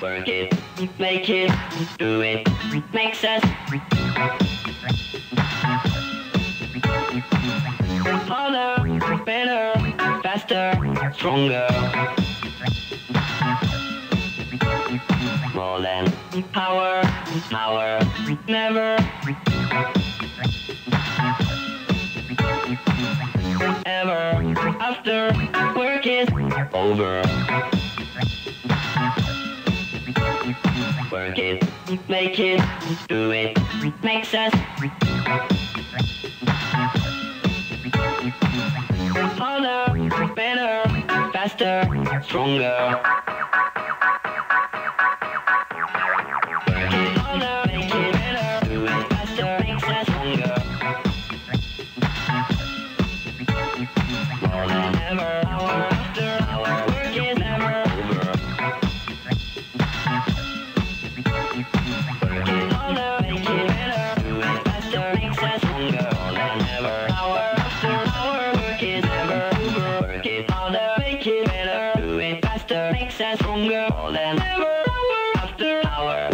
Work it, make it, do it, makes us harder, better, faster, stronger. More than power, power, never. Ever after work is over. Work it, make it, do it, makes us harder, better, faster, stronger. Make it it faster, makes us stronger. Than ever, hour after hour,